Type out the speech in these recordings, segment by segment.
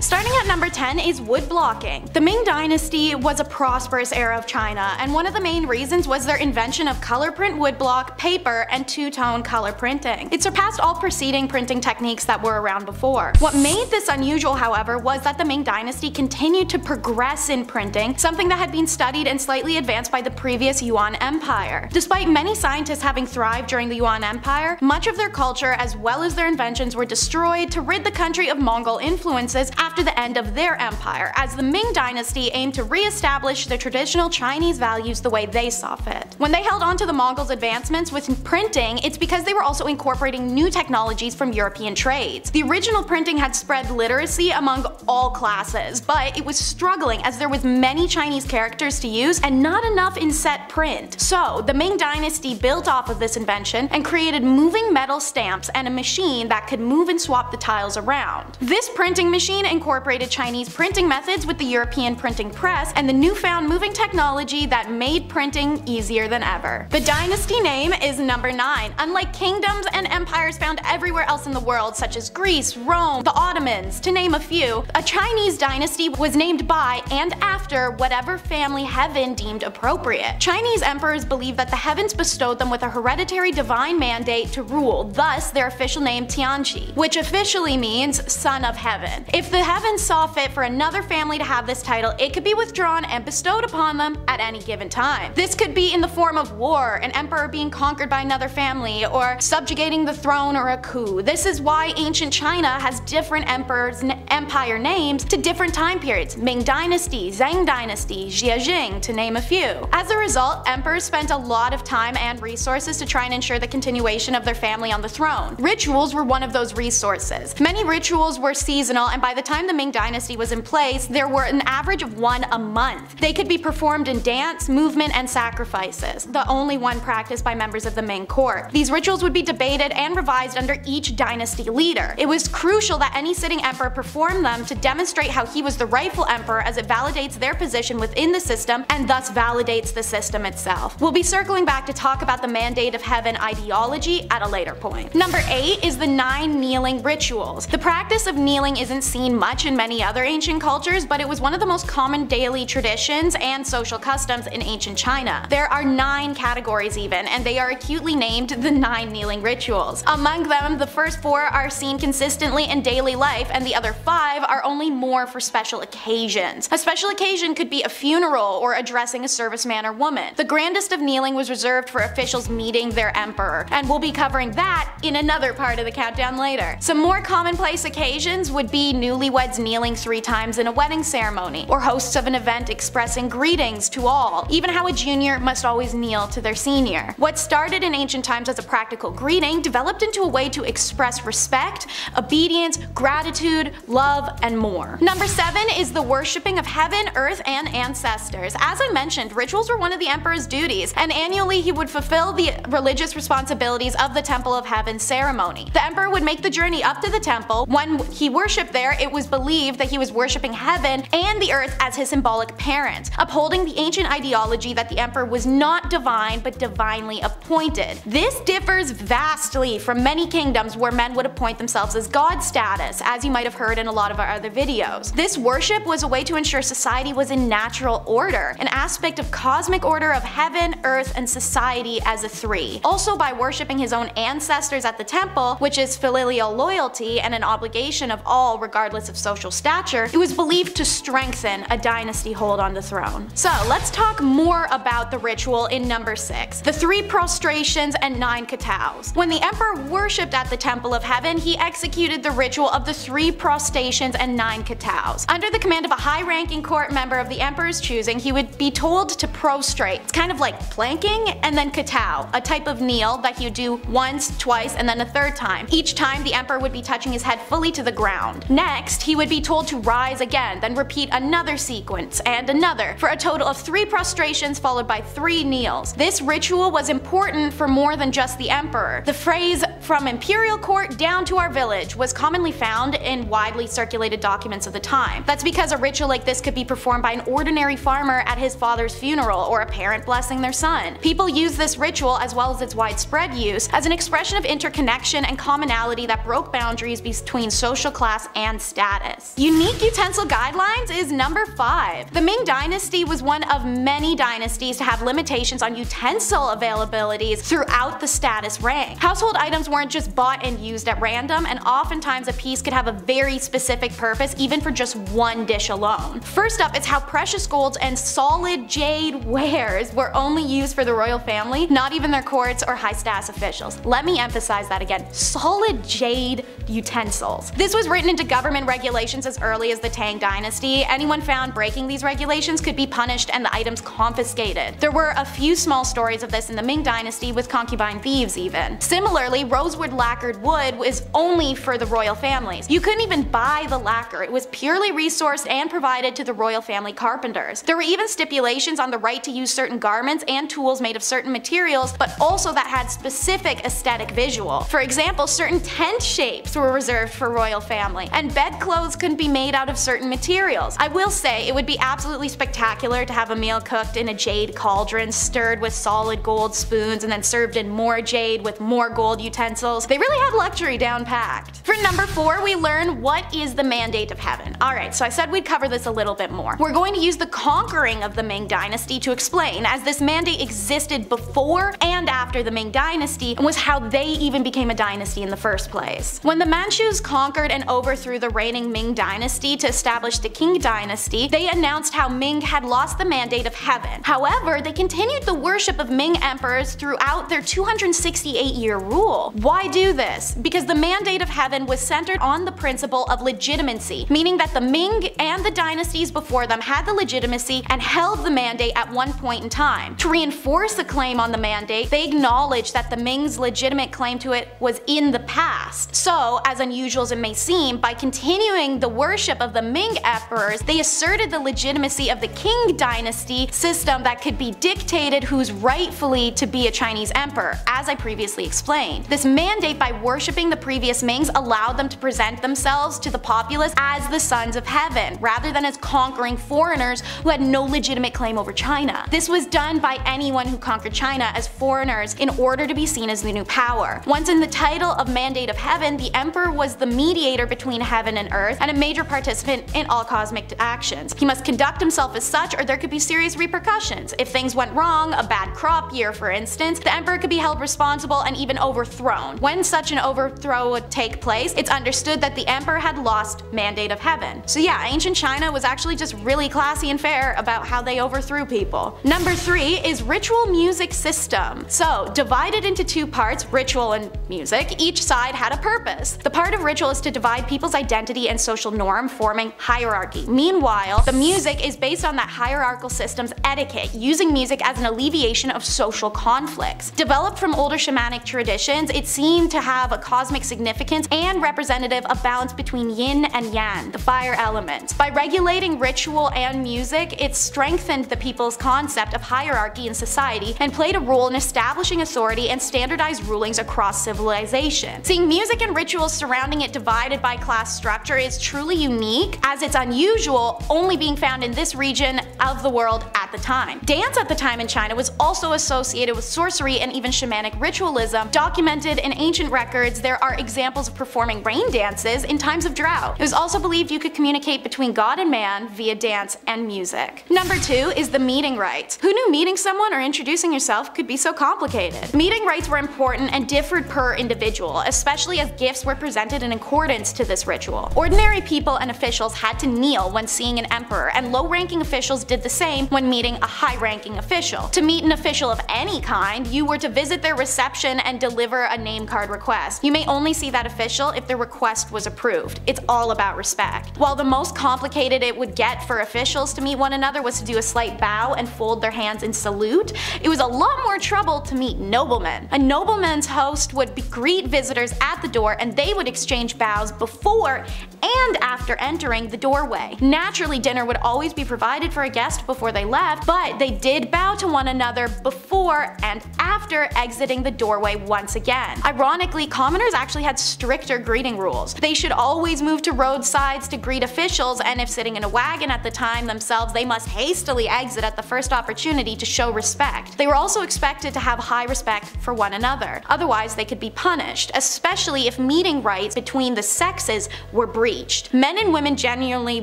Starting at number 10 is wood blocking. The Ming Dynasty was a prosperous era of China, and one of the main reasons was their invention of color print woodblock, paper, and two-tone color printing. It surpassed all preceding printing techniques that were around before. What made this unusual, however, was that the Ming Dynasty continued to progress in printing, something that had been studied and slightly advanced by the previous Yuan Empire. Despite many scientists having thrived during the Yuan Empire, much of their culture as well as their inventions were destroyed to rid the country of Mongol influences after the end of their empire, as the Ming Dynasty aimed to re-establish the traditional Chinese values the way they saw fit. When they held on to the Mongols' advancements with printing, it's because they were also incorporating new technologies from European trades. The original printing had spread literacy among all classes, but it was struggling as there was many Chinese characters to use and not enough in set print. So, the Ming Dynasty built off of this invention and created moving metal stamps and a machine that could move and swap the tiles around. This printing machine incorporated Chinese printing methods with the European printing press and the newfound moving technology that made printing easier than ever. The dynasty name is number 9. Unlike kingdoms and empires found everywhere else in the world such as Greece, Rome, the Ottomans, to name a few, a Chinese dynasty was named by and after whatever family heaven deemed appropriate. Chinese emperors believed that the heavens bestowed them with a hereditary divine mandate to rule, thus their official name Tianzi, which officially means son of heaven. If the heavens saw fit for another family to have this title, it could be withdrawn and bestowed upon them at any given time. This could be in the form of war, an emperor being conquered by another family, or subjugating the throne or a coup. This is why ancient China has different emperors' and empire names to different time periods, Ming Dynasty, Zhang Dynasty, Jing, to name a few. As a result, emperors spent a lot of time and resources to try and ensure the continuation of their family on the throne. Rituals were one of those resources. Many rituals were seasonal, and by the time the Ming Dynasty was in place, there were an average of one a month. They could be performed in dance, movement, and sacrifices, the only one practiced by members of the Ming court. These rituals would be debated and revised under each dynasty leader. It was crucial that any sitting emperor perform them to demonstrate how he was the rightful emperor as it validates their position within the system and thus validates the system itself. We'll be circling back to talk about the mandate of heaven ideology at a later point. Number 8 is the 9 kneeling rituals. The practice of kneeling isn't seen much in many other ancient cultures, but it was one of the most common daily traditions and social customs in ancient China. There are 9 categories even, and they are acutely named the 9 kneeling rituals. Among them, the first 4 are seen consistently in daily life, and the other 5 are only more for special occasions. A special occasion could be a funeral or addressing a serviceman or woman. The grandest of kneeling was reserved for officials meeting their emperor, and we'll be covering that in another part of the countdown later. Some more commonplace occasions would be newlyweds kneeling three times in a wedding ceremony, or hosts of an event expressing greetings to all, even how a junior must always kneel to their senior. What started in ancient times as a practical greeting developed into a way to express respect, obedience, gratitude, love, and more. Number 7 is the worshipping of heaven, earth, and ancestors. As I mentioned, rituals were one of the emperor's duties, and annually he would fulfill the religious responsibilities of the Temple of Heaven ceremony. The emperor would make the journey up to the temple. When he worshipped there, it was believed that he was worshipping heaven and the earth as his symbolic parent, upholding the ancient ideology that the emperor was not divine but divinely appointed. This differs vastly from many kingdoms where men would appoint themselves as god status, as you might have heard in a lot of our other videos. This worship was a way to ensure society was in natural order, an aspect of cosmic order of heaven, earth, and society as a three. Also by worshipping his own ancestors at the temple, which is filial loyalty and an obligation of all regardless of social stature, it was believed to strengthen a dynasty hold on the throne. So let's talk more about the ritual in number 6, the three prostrations and nine kowtows. When the emperor worshipped at the temple of heaven, he executed the ritual of the three prostrations and nine kowtows. Under the command of a high-ranking court member of the emperor's choosing, he would be told to prostrate. It's kind of like planking and then kowtow, a type of kneel that would do once, twice, and then a third time. Each time the emperor would be touching his head fully to the ground. Next, he would be told to rise again, then repeat another sequence and another, for a total of three prostrations followed by three kneels. This ritual was important for more than just the emperor. The phrase, from imperial court down to our village, was commonly found in widely circulated documents of the time. That's because a ritual like this could be performed by an ordinary farmer at his father's funeral or a parent blessing their son. People use this ritual, as well as its widespread use, as an expression of interconnection and commonality that broke boundaries between social class and status status. Unique utensil guidelines is number 5. The Ming Dynasty was one of many dynasties to have limitations on utensil availabilities throughout the status rank. Household items weren't just bought and used at random, and oftentimes a piece could have a very specific purpose even for just one dish alone. First up is how precious golds and solid jade wares were only used for the royal family, not even their courts or high status officials. Let me emphasize that again. Solid jade utensils. This was written into government regulations as early as the Tang dynasty. Anyone found breaking these regulations could be punished and the items confiscated. There were a few small stories of this in the Ming dynasty with concubine thieves even. Similarly, rosewood lacquered wood was only for the royal families. You couldn't even buy the lacquer, it was purely resourced and provided to the royal family carpenters. There were even stipulations on the right to use certain garments and tools made of certain materials, but also that had specific aesthetic visual. For example, certain tent shapes were reserved for royal family, and bedclothes couldn't be made out of certain materials. I will say, it would be absolutely spectacular to have a meal cooked in a jade cauldron, stirred with solid gold spoons, and then served in more jade with more gold utensils. They really had luxury down packed. For number 4, we learn what is the mandate of heaven. Alright, so I said we'd cover this a little bit more. We're going to use the conquering of the Ming dynasty to explain, as this mandate existed before and after the Ming dynasty, and was how they even became a dynasty in the first place. When the Manchus conquered and overthrew the reigning Ming dynasty to establish the Qing dynasty, they announced how Ming had lost the mandate of heaven. However, they continued the worship of Ming emperors throughout their 268 year rule. Why do this? Because the mandate of heaven was centered on the principle of legitimacy, meaning that the Ming and the dynasties before them had the legitimacy and held the mandate at one point in time. To reinforce the claim on the mandate, they acknowledged that the Ming's legitimate claim to it was in the past. So, as unusual as it may seem, by continuing the worship of the Ming emperors, they asserted the legitimacy of the Qing dynasty system that could be dictated who's rightfully to be a Chinese emperor, as I previously explained. This mandate by worshipping the previous Mings allowed them to present themselves to the populace as the sons of heaven, rather than as conquering foreigners who had no legitimate claim over China. This was done by anyone who conquered China as foreigners in order to be seen as the new power. Once in the title of Mandate of Heaven, the emperor was the mediator between heaven and earth and a major participant in all cosmic actions. He must conduct himself as such or there could be serious repercussions. If things went wrong, a bad crop year for instance, the emperor could be held responsible and even overthrown. When such an overthrow would take place, it's understood that the emperor had lost Mandate of Heaven. So yeah, ancient China was actually just really classy and fair about how they overthrew people. Number 3 is ritual music system. So, divided into two parts, ritual and music, each side had a purpose. The part of ritual is to divide people's identity and social norm, forming hierarchy. Meanwhile, the music is based on that hierarchical system's etiquette, using music as an alleviation of social conflicts. Developed from older shamanic traditions, it seemed to have a cosmic significance and representative of balance between yin and yang, the fire element. By regulating ritual and music, it strengthened the people's concept of hierarchy in society and played a role in establishing authority and standardized rulings across civilization. Seeing music and rituals surrounding it divided by class structure is truly unique, as it's unusual, only being found in this region of the world at the time. Dance at the time in China was also associated with sorcery and even shamanic ritualism. Documented in ancient records, there are examples of performing rain dances in times of drought. It was also believed you could communicate between God and man via dance and music. Number 2 is the meeting rites. Who knew meeting someone or introducing yourself could be so complicated? Meeting rites were important and differed per individual, especially as gifts were presented in accordance to this ritual. Ordinary people and officials had to kneel when seeing an emperor, and low-ranking officials did the same when meeting a high-ranking official. To meet an official of any kind, you were to visit their reception and deliver a name card request. You may only see that official if the request was approved. It's all about respect. While the most complicated it would get for officials to meet one another was to do a slight bow and fold their hands in salute, it was a lot more trouble to meet noblemen. A nobleman's host would greet visitors at the door and they would exchange bows before and after entering the doorway. Naturally, dinner would always be provided for a guest before they left, but they did bow to one another before and after exiting the doorway once again. Ironically, commoners actually had stricter greeting rules. They should always move to roadsides to greet officials, and if sitting in a wagon at the time themselves, they must hastily exit at the first opportunity to show respect. They were also expected to have high respect for one another, otherwise they could be punished, especially if meeting rites between the sexes were breached. Men and women genuinely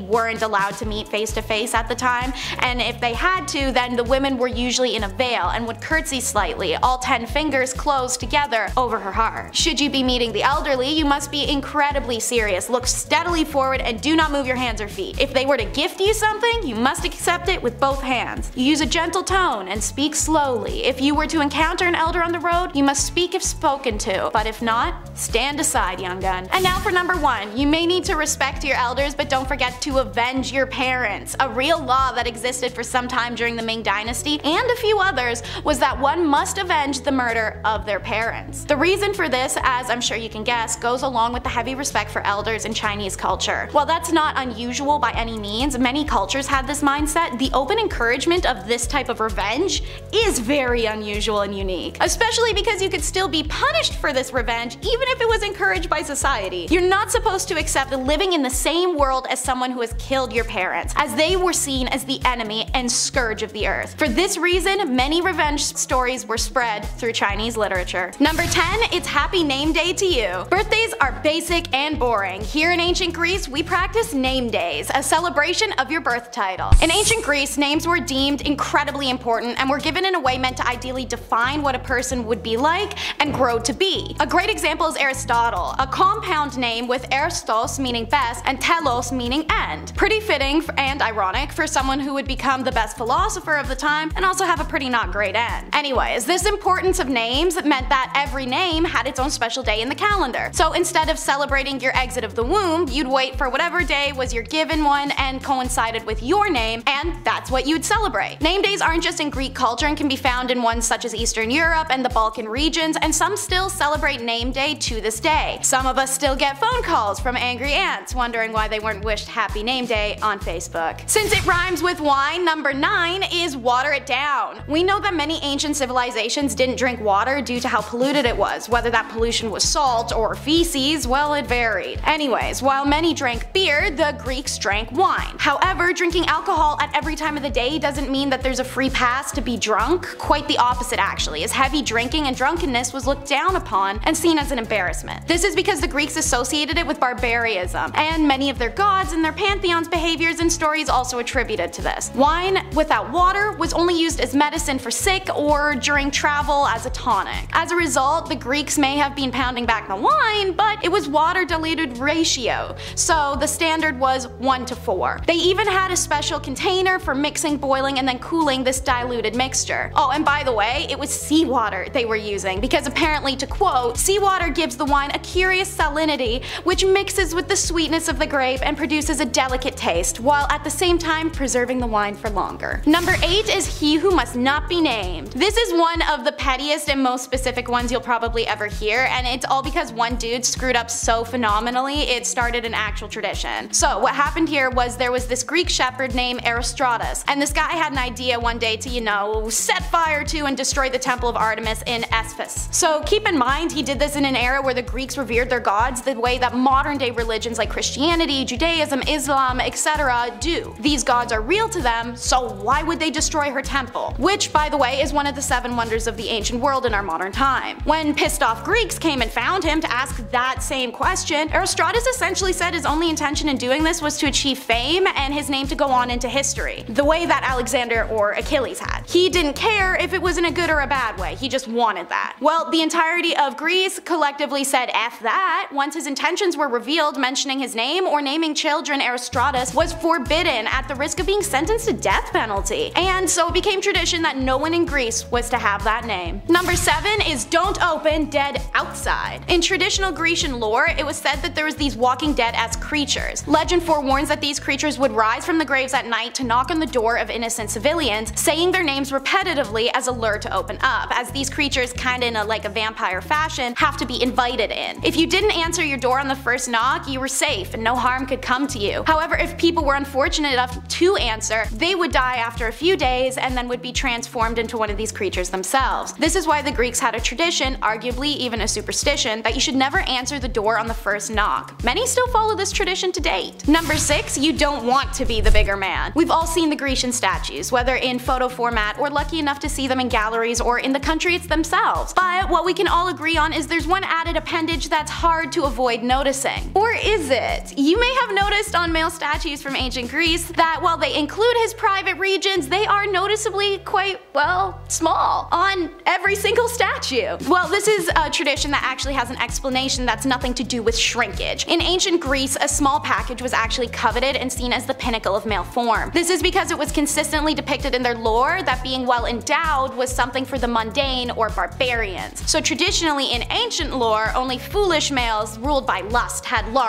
weren't allowed to meet face to face at the time, and if they had to, then the women were usually in a veil and would curtsy slightly, all 10 fingers closed together over her heart. Should you be meeting the elderly, you must be incredibly serious, look steadily forward and do not move your hands or feet. If they were to gift you something, you must accept it with both hands. You use a gentle tone and speak slowly. If you were to encounter an elder on the road, you must speak if spoken to, but if not, stand aside, young gun. And now for number one, you may need to respect your elders, but don't forget to avenge your parents. A real law that existed for some time during the Ming Dynasty, and a few others, was that one must avenge the murder of their parents. The reason for this, as I'm sure you can guess, goes along with the heavy respect for elders in Chinese culture. While that's not unusual by any means, many cultures had this mindset, the open encouragement of this type of revenge is very unusual and unique. Especially because you could still be punished for this revenge even if it was encouraged by society. You're not supposed to accept living in the same world as someone who has killed your parents, as they were seen as the enemy and scourge of the earth. For this reason, many revenge stories were spread through Chinese literature. Number 10, it's Happy Name Day to you. Birthdays are basic and boring. Here in ancient Greece, we practice name days, a celebration of your birth title. In ancient Greece, names were deemed incredibly important and were given in a way meant to ideally define what a person would be like and grow to be. A great example is Aristotle, a compound name with Aristos meaning best and telos meaning end. Pretty fitting and ironic for someone who would become the best philosopher of the time and also have a pretty not great end. Anyways, this importance of names meant that every name had its own special day in the calendar. So instead of celebrating your exit of the womb, you'd wait for whatever day was your given one and coincided with your name, and that's what you'd celebrate. Name days aren't just in Greek culture and can be found in ones such as Eastern Europe and the Balkan regions, and some still celebrate name day to this day. Some of us still get phone calls from angry aunts wondering why they weren't wished happy name day on Facebook. Since it rhymes with wine, number 9 is water it down. We know that many ancient civilizations didn't drink water due to how polluted it was. Whether that pollution was salt or feces, well it varied. Anyways, while many drank beer, the Greeks drank wine. However, drinking alcohol at every time of the day doesn't mean that there's a free pass to be drunk. Quite the opposite actually, as heavy drinking and drunkenness was looked down upon and seen as an embarrassment. This is because the Greeks associated it with barbarism, and many of their gods and their pantheons behaviors and stories also attributed to this. Wine without water was only used as medicine for sick or during travel as a tonic. As a result, the Greeks may have been pounding back the wine, but it was water diluted ratio, so the standard was 1 to 4. They even had a special container for mixing, boiling, and then cooling this diluted mixture. Oh, and by the way, it was seawater they were using, because apparently, to quote, seawater gives the wine a curious salinity which mixes with the sweetness of the grape and produces a delicate taste, while at the same time preserving the wine for longer. Number 8 is He Who Must Not Be Named. This is one of the pettiest and most specific ones you'll probably ever hear, and it's all because one dude screwed up so phenomenally it started an actual tradition. So what happened here was there was this Greek shepherd named Erostratus, and this guy had an idea one day to, you know, set fire to and destroy the temple of Artemis in Ephesus. So keep in mind he did this in an era where the Greeks revered their gods the way that modern day religions like Christianity, Judaism, Islam, etc. do. These gods are real to them, so why would they destroy her temple? Which, by the way, is one of the seven wonders of the ancient world in our modern time. When pissed off Greeks came and found him to ask that same question, Erostratus essentially said his only intention in doing this was to achieve fame and his name to go on into history, the way that Alexander or Achilles had. He didn't care if it was in a good or a bad way, he just wanted that. Well, the entirety of Greece collectively said F that once his intentions were revealed mentioning his name or naming children Erostratus was forbidden at the risk of being sentenced to death penalty. And so it became tradition that no one in Greece was to have that name. Number 7 is don't open dead outside. In traditional Grecian lore, it was said that there was these walking dead as creatures. Legend forewarns that these creatures would rise from the graves at night to knock on the door of innocent civilians, saying their names repetitively as a lure to open up, as these creatures kinda in a like a vampire fashion have to be invited in. If you didn't answer your door on the first knock, you were safe and no harm could come to you. However, if people were unfortunate enough to answer, they would die after a few days and then would be transformed into one of these creatures themselves. This is why the Greeks had a tradition, arguably even a superstition, that you should never answer the door on the first knock. Many still follow this tradition to date. Number 6. You don't want to be the bigger man. We've all seen the Grecian statues, whether in photo format or lucky enough to see them in galleries or in the country it's themselves. But what we can all agree on is there's one added appendage that's hard to avoid noticing. Or is it? You may have noticed on male statues from ancient Greece that while they include his private regions, they are noticeably quite, well, small on every single statue. Well, this is a tradition that actually has an explanation that's nothing to do with shrinkage. In ancient Greece, a small package was actually coveted and seen as the pinnacle of male form. This is because it was consistently depicted in their lore that being well endowed was something for the mundane or barbarians. So traditionally in ancient lore, only foolish males ruled by lust had large,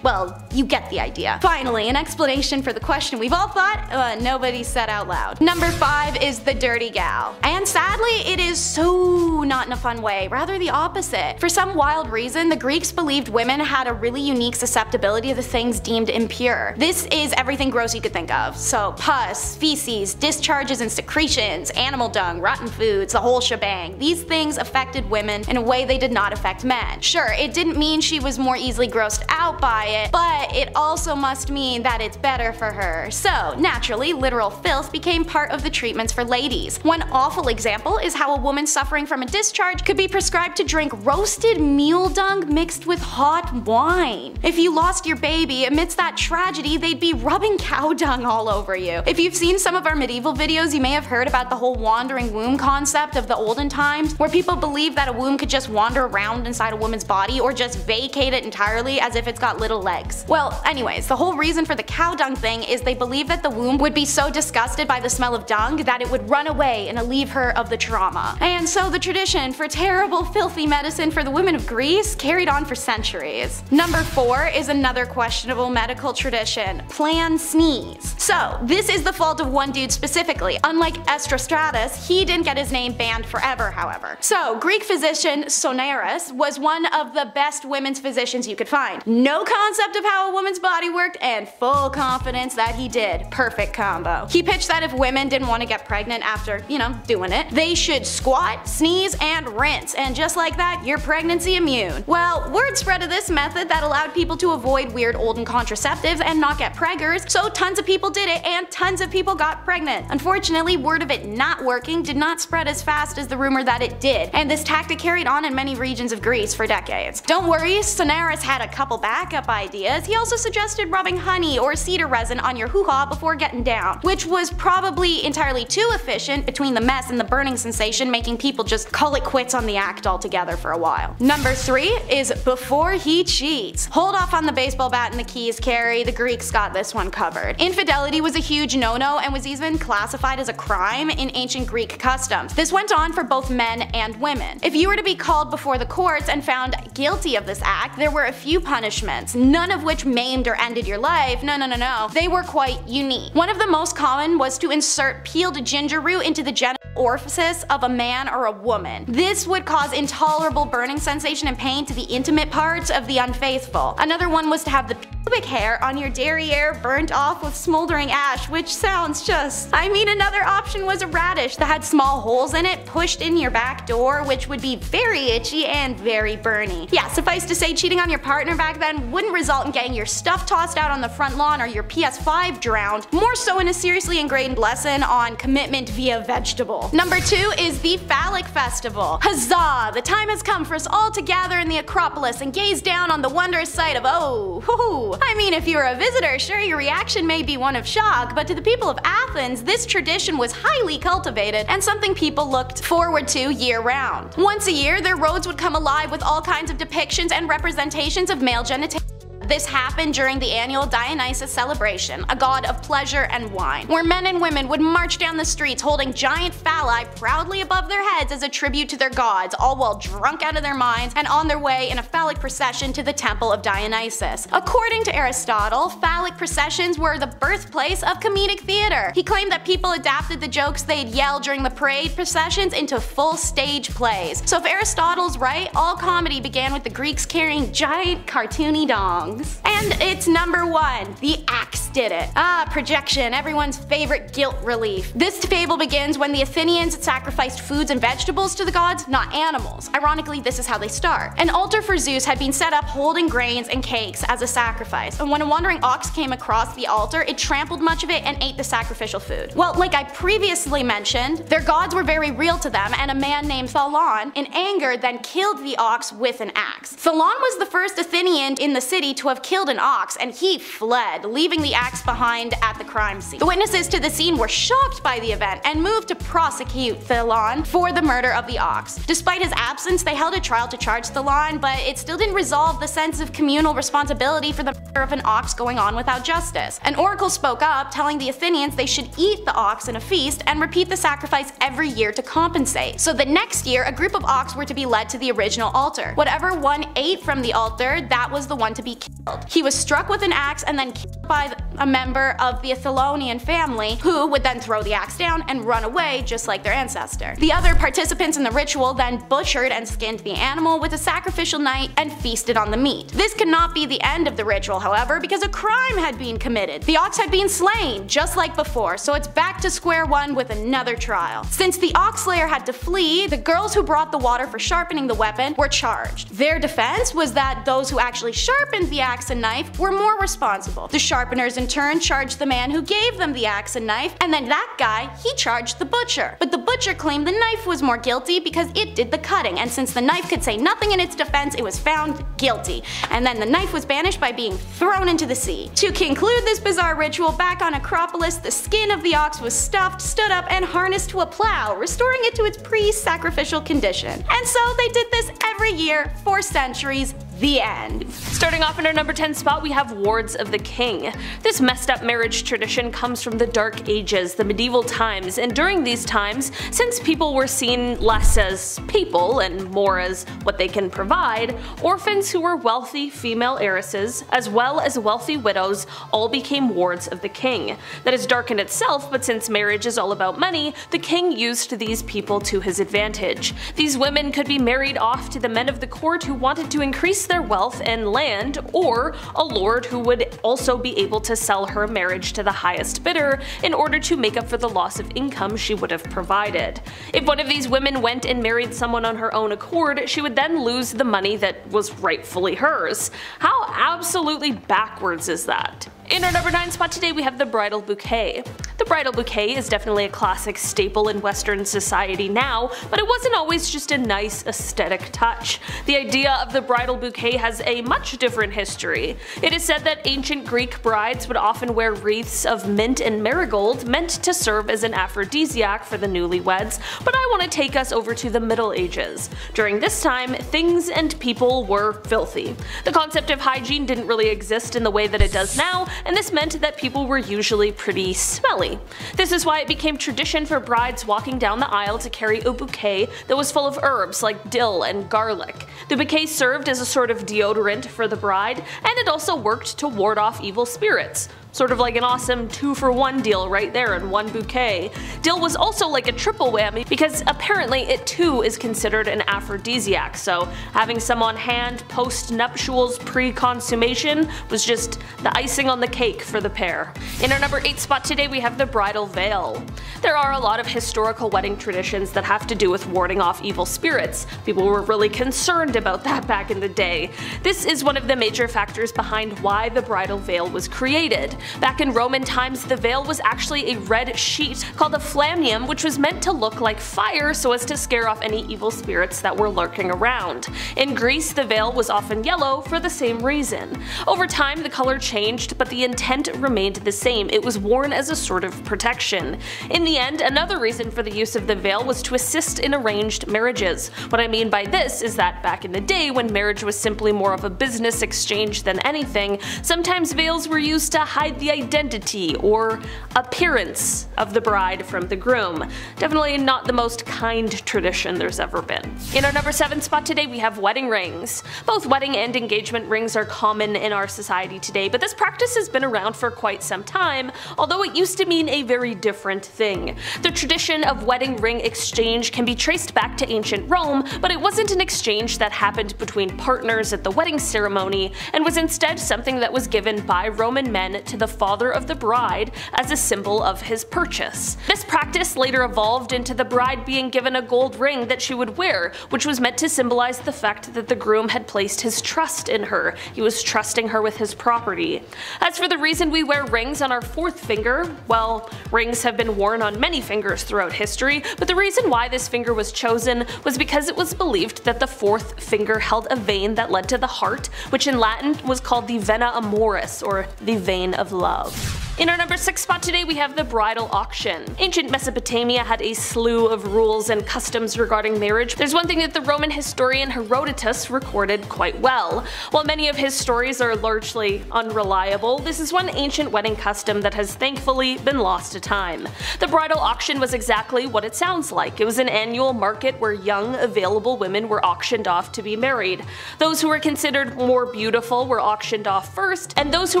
well, you get the idea. Finally, an explanation for the question we've all thought, but nobody said out loud. Number 5 is the dirty gal. And sadly, it is so not in a fun way, rather the opposite. For some wild reason, the Greeks believed women had a really unique susceptibility to the things deemed impure. This is everything gross you could think of. So pus, feces, discharges and secretions, animal dung, rotten foods, the whole shebang. These things affected women in a way they did not affect men. Sure, it didn't mean she was more easily grossed out by it, but it also must mean that it's better for her. So naturally, literal filth became part of the treatments for ladies. One awful example is how a woman suffering from a discharge could be prescribed to drink roasted mule dung mixed with hot wine. If you lost your baby amidst that tragedy, they'd be rubbing cow dung all over you. If you've seen some of our medieval videos, you may have heard about the whole wandering womb concept of the olden times, where people believed that a womb could just wander around inside a woman's body or just vacate it entirely as if it's got little legs. Well, anyways, the whole reason for the cow dung thing is they believe that the womb would be so disgusted by the smell of dung that it would run away and relieve her of the trauma. And so the tradition for terrible filthy medicine for the women of Greece carried on for centuries. Number 4 is another questionable medical tradition, plan sneeze. So this is the fault of one dude specifically. Unlike Estrastratus, he didn't get his name banned forever however. So Greek physician Sonaras was one of the best women's physicians you could find. No concept of how a woman's body worked and full confidence that he did. Perfect combo. He pitched that if women didn't want to get pregnant after, you know, doing it, they should squat, sneeze, and rinse, and just like that, you're pregnancy immune. Well, word spread of this method that allowed people to avoid weird olden contraceptives and not get preggers, so tons of people did it and tons of people got pregnant. Unfortunately, word of it not working did not spread as fast as the rumor that it did, and this tactic carried on in many regions of Greece for decades. Don't worry, Sonaras had a couple backup ideas. He also suggested rubbing honey or cedar resin on your hoo-ha before getting down, which was probably entirely too efficient between the mess and the burning sensation making people just call it quits on the act altogether for a while. Number 3 is before he cheats. Hold off on the baseball bat and the keys, Carrie, the Greeks got this one covered. Infidelity was a huge no-no and was even classified as a crime in ancient Greek customs. This went on for both men and women. If you were to be called before the courts and found guilty of this act, there were a few punishments, none of which maimed or ended your life, no no no no, they were quite unique. One of the most common was to insert peeled ginger root into the genital orifice of a man or a woman. This would cause intolerable burning sensation and pain to the intimate parts of the unfaithful. Another one was to have the pubic hair on your derriere burnt off with smoldering ash, which sounds just... I mean another option was a radish that had small holes in it pushed in your back door, which would be very itchy and very burny. Yeah, suffice to say cheating on your partner back then wouldn't result in getting your stuff tossed out on the front lawn or your PS5 drowned, more so in a seriously ingrained lesson on commitment via vegetable. Number 2 is the Phallic Festival. Huzzah! The time has come for us all to gather in the Acropolis and gaze down on the wondrous sight of oh, hoo I mean if you're a visitor, sure your reaction may be one of shock, but to the people of Athens, this tradition was highly cultivated and something people looked forward to year round. Once a year, their roads would come alive with all kinds of depictions and representations of male genitalia this happened during the annual Dionysus celebration, a god of pleasure and wine, where men and women would march down the streets holding giant phalli proudly above their heads as a tribute to their gods, all while drunk out of their minds and on their way in a phallic procession to the temple of Dionysus. According to Aristotle, phallic processions were the birthplace of comedic theater. He claimed that people adapted the jokes they'd yell during the parade processions into full stage plays. So if Aristotle's right, all comedy began with the Greeks carrying giant cartoony dongs songs. And it's number one. The axe did it. Ah, projection, everyone's favorite guilt relief. This fable begins when the Athenians sacrificed foods and vegetables to the gods, not animals. Ironically, this is how they start. An altar for Zeus had been set up holding grains and cakes as a sacrifice, and when a wandering ox came across the altar, it trampled much of it and ate the sacrificial food. Well, like I previously mentioned, their gods were very real to them, and a man named Thalon, in anger, then killed the ox with an axe. Thalon was the first Athenian in the city to to have killed an ox and he fled, leaving the axe behind at the crime scene. The witnesses to the scene were shocked by the event and moved to prosecute Thelon for the murder of the ox. Despite his absence, they held a trial to charge Thelon, but it still didn't resolve the sense of communal responsibility for the murder of an ox going on without justice. An oracle spoke up, telling the Athenians they should eat the ox in a feast and repeat the sacrifice every year to compensate. So the next year, a group of ox were to be led to the original altar. Whatever one ate from the altar, that was the one to be killed. He was struck with an axe and then killed by a member of the Athelonian family, who would then throw the axe down and run away just like their ancestor. The other participants in the ritual then butchered and skinned the animal with a sacrificial knife and feasted on the meat. This could not be the end of the ritual, however, because a crime had been committed. The ox had been slain, just like before, so it's back to square one with another trial. Since the ox slayer had to flee, the girls who brought the water for sharpening the weapon were charged. Their defense was that those who actually sharpened the axe and knife were more responsible. The sharpeners in turn charged the man who gave them the axe and knife, and then that guy, he charged the butcher. But the butcher claimed the knife was more guilty because it did the cutting, and since the knife could say nothing in its defense, it was found guilty. And then the knife was banished by being thrown into the sea. To conclude this bizarre ritual, back on Acropolis, the skin of the ox was stuffed, stood up, and harnessed to a plow, restoring it to its pre-sacrificial condition. And so they did this every year for centuries, the end. Starting off in our number 10 spot we have Wards of the King. This messed up marriage tradition comes from the Dark Ages, the medieval times, and during these times, since people were seen less as people and more as what they can provide, orphans who were wealthy female heiresses, as well as wealthy widows, all became wards of the king. That is dark in itself, but since marriage is all about money, the king used these people to his advantage. These women could be married off to the men of the court who wanted to increase their wealth and land, or a lord who would also be able to sell her marriage to the highest bidder in order to make up for the loss of income she would have provided. If one of these women went and married someone on her own accord, she would then lose the money that was rightfully hers. How absolutely backwards is that? In our number 9 spot today we have the bridal bouquet. The bridal bouquet is definitely a classic staple in western society now, but it wasn't always just a nice aesthetic touch. The idea of the bridal bouquet has a much different history. It is said that ancient Greek brides would often wear wreaths of mint and marigold meant to serve as an aphrodisiac for the newlyweds, but I want to take us over to the Middle Ages. During this time, things and people were filthy. The concept of hygiene didn't really exist in the way that it does now, and this meant that people were usually pretty smelly. This is why it became tradition for brides walking down the aisle to carry a bouquet that was full of herbs like dill and garlic. The bouquet served as a sort of deodorant for the bride, and it also worked to ward off evil spirits. Sort of like an awesome two for one deal right there in one bouquet. Dill was also like a triple whammy because apparently it too is considered an aphrodisiac, so having some on hand post nuptials pre consummation was just the icing on the cake for the pair. In our number 8 spot today we have the bridal veil. There are a lot of historical wedding traditions that have to do with warding off evil spirits. People were really concerned about that back in the day. This is one of the major factors behind why the bridal veil was created. Back in Roman times, the veil was actually a red sheet called a flammeum, which was meant to look like fire so as to scare off any evil spirits that were lurking around. In Greece, the veil was often yellow for the same reason. Over time, the color changed, but the intent remained the same. It was worn as a sort of protection. In the end, another reason for the use of the veil was to assist in arranged marriages. What I mean by this is that back in the day, when marriage was simply more of a business exchange than anything, sometimes veils were used to hide the identity or appearance of the bride from the groom. Definitely not the most kind tradition there's ever been. In our number 7 spot today we have wedding rings. Both wedding and engagement rings are common in our society today, but this practice has been around for quite some time, although it used to mean a very different thing. The tradition of wedding ring exchange can be traced back to ancient Rome, but it wasn't an exchange that happened between partners at the wedding ceremony, and was instead something that was given by Roman men to the the father of the bride as a symbol of his purchase. This practice later evolved into the bride being given a gold ring that she would wear, which was meant to symbolize the fact that the groom had placed his trust in her. He was trusting her with his property. As for the reason we wear rings on our fourth finger, well, rings have been worn on many fingers throughout history, but the reason why this finger was chosen was because it was believed that the fourth finger held a vein that led to the heart, which in Latin was called the vena amoris, or the vein of love. In our number 6 spot today we have the bridal auction. Ancient Mesopotamia had a slew of rules and customs regarding marriage. There's one thing that the Roman historian Herodotus recorded quite well. While many of his stories are largely unreliable, this is one ancient wedding custom that has thankfully been lost to time. The bridal auction was exactly what it sounds like. It was an annual market where young, available women were auctioned off to be married. Those who were considered more beautiful were auctioned off first, and those who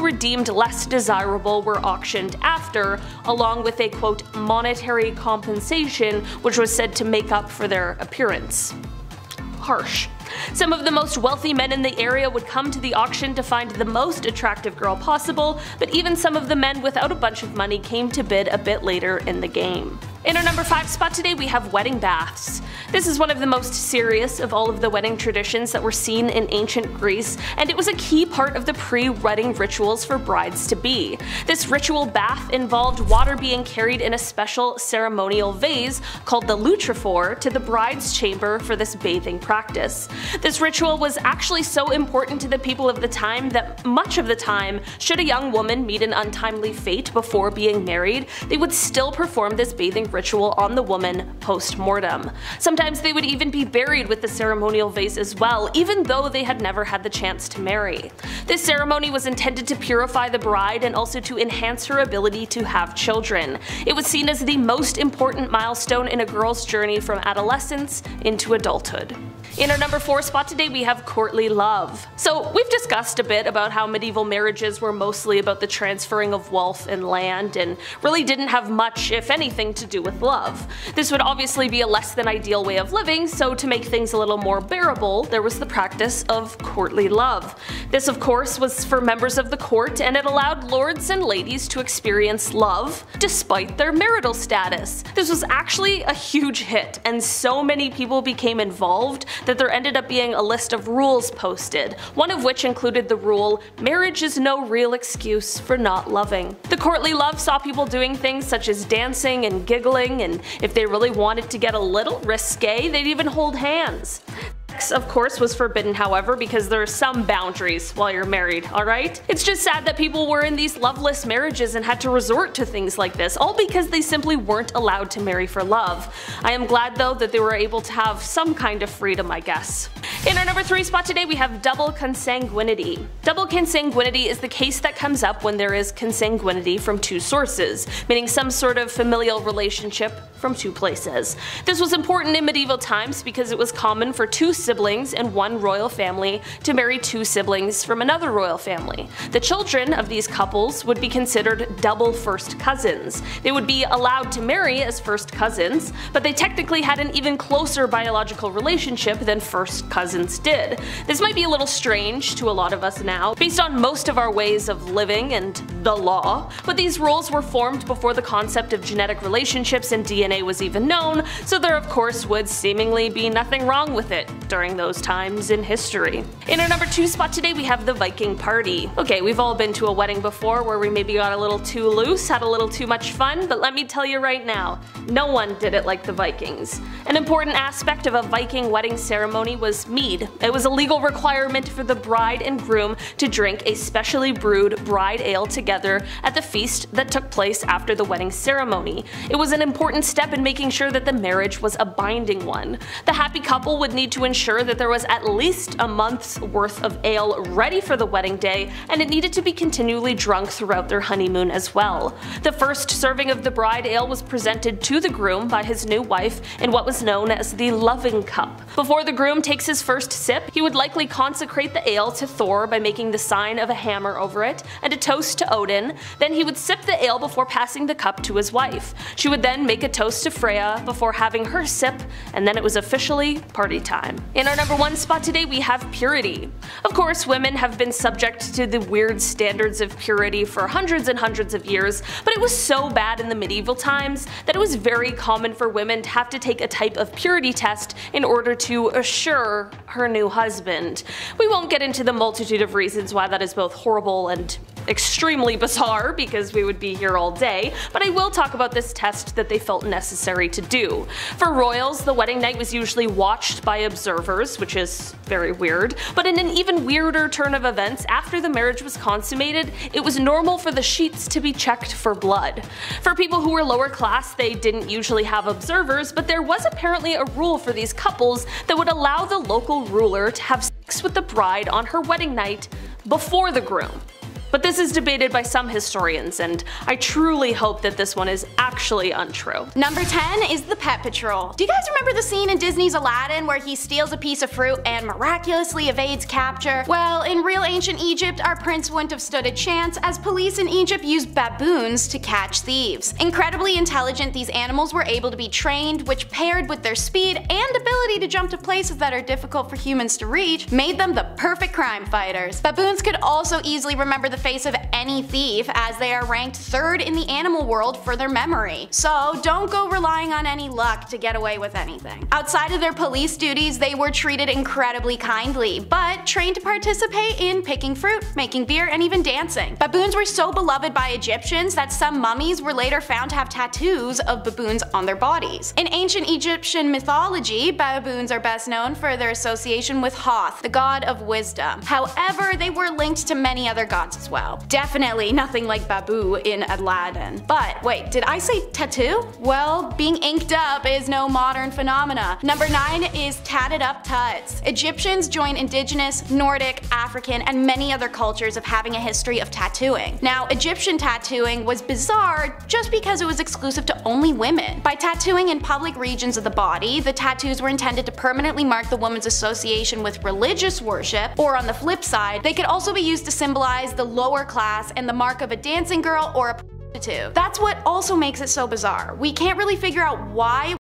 were deemed less desirable were auctioned after, along with a quote monetary compensation which was said to make up for their appearance. Harsh. Some of the most wealthy men in the area would come to the auction to find the most attractive girl possible, but even some of the men without a bunch of money came to bid a bit later in the game. In our number 5 spot today we have wedding baths. This is one of the most serious of all of the wedding traditions that were seen in ancient Greece, and it was a key part of the pre-wedding rituals for brides-to-be. This ritual bath involved water being carried in a special ceremonial vase called the lutrophore to the bride's chamber for this bathing practice. This ritual was actually so important to the people of the time that much of the time, should a young woman meet an untimely fate before being married, they would still perform this bathing ritual on the woman post-mortem. Sometimes they would even be buried with the ceremonial vase as well, even though they had never had the chance to marry. This ceremony was intended to purify the bride and also to enhance her ability to have children. It was seen as the most important milestone in a girl's journey from adolescence into adulthood. In our number 4 spot today we have courtly love. So we've discussed a bit about how medieval marriages were mostly about the transferring of wealth and land and really didn't have much if anything to do with love. This would obviously be a less than ideal way of living, so to make things a little more bearable, there was the practice of courtly love. This of course was for members of the court and it allowed lords and ladies to experience love despite their marital status. This was actually a huge hit and so many people became involved that there ended up being a list of rules posted, one of which included the rule, marriage is no real excuse for not loving. The courtly love saw people doing things such as dancing and giggling, and if they really wanted to get a little risque, they'd even hold hands. Sex, of course, was forbidden, however, because there are some boundaries while you're married, alright? It's just sad that people were in these loveless marriages and had to resort to things like this, all because they simply weren't allowed to marry for love. I am glad though that they were able to have some kind of freedom, I guess. In our number 3 spot today we have double consanguinity. Double consanguinity is the case that comes up when there is consanguinity from two sources, meaning some sort of familial relationship from two places. This was important in medieval times because it was common for two siblings in one royal family to marry two siblings from another royal family. The children of these couples would be considered double first cousins. They would be allowed to marry as first cousins, but they technically had an even closer biological relationship than first cousins did. This might be a little strange to a lot of us now, based on most of our ways of living and the law, but these rules were formed before the concept of genetic relationships and DNA was even known, so there of course would seemingly be nothing wrong with it during those times in history. In our number 2 spot today we have the Viking Party. Okay, we've all been to a wedding before where we maybe got a little too loose, had a little too much fun, but let me tell you right now, no one did it like the Vikings. An important aspect of a Viking wedding ceremony was mead. It was a legal requirement for the bride and groom to drink a specially brewed bride ale together at the feast that took place after the wedding ceremony. It was an important step in making sure that the marriage was a binding one. The happy couple would need to ensure ensure that there was at least a month's worth of ale ready for the wedding day, and it needed to be continually drunk throughout their honeymoon as well. The first serving of the bride ale was presented to the groom by his new wife in what was known as the loving cup. Before the groom takes his first sip, he would likely consecrate the ale to Thor by making the sign of a hammer over it, and a toast to Odin Odin, then he would sip the ale before passing the cup to his wife. She would then make a toast to Freya before having her sip, and then it was officially party time. In our number one spot today we have purity. Of course, women have been subject to the weird standards of purity for hundreds and hundreds of years, but it was so bad in the medieval times that it was very common for women to have to take a type of purity test in order to assure her new husband. We won't get into the multitude of reasons why that is both horrible and extremely bizarre because we would be here all day, but I will talk about this test that they felt necessary to do. For royals, the wedding night was usually watched by observers, which is very weird, but in an even weirder turn of events, after the marriage was consummated, it was normal for the sheets to be checked for blood. For people who were lower class, they didn't usually have observers, but there was apparently a rule for these couples that would allow the local ruler to have sex with the bride on her wedding night before the groom. But this is debated by some historians, and I truly hope that this one is actually untrue. Number 10 is the Pet Patrol. Do you guys remember the scene in Disney's Aladdin where he steals a piece of fruit and miraculously evades capture? Well, in real ancient Egypt, our prince wouldn't have stood a chance as police in Egypt used baboons to catch thieves. Incredibly intelligent, these animals were able to be trained, which paired with their speed and ability to jump to places that are difficult for humans to reach, made them the perfect crime fighters. Baboons could also easily remember the face of any thief as they are ranked third in the animal world for their memory. So don't go relying on any luck to get away with anything. Outside of their police duties, they were treated incredibly kindly, but trained to participate in picking fruit, making beer, and even dancing. Baboons were so beloved by Egyptians that some mummies were later found to have tattoos of baboons on their bodies. In ancient Egyptian mythology, baboons are best known for their association with Thoth, the god of wisdom. However, they were linked to many other gods as well well. Definitely nothing like Babu in Aladdin. But wait, did I say tattoo? Well, being inked up is no modern phenomena. Number 9 is tatted up tuts. Egyptians join indigenous, Nordic, African, and many other cultures of having a history of tattooing. Now, Egyptian tattooing was bizarre just because it was exclusive to only women. By tattooing in public regions of the body, the tattoos were intended to permanently mark the woman's association with religious worship, or on the flip side, they could also be used to symbolize the lower class and the mark of a dancing girl or a prostitute. That's what also makes it so bizarre. We can't really figure out why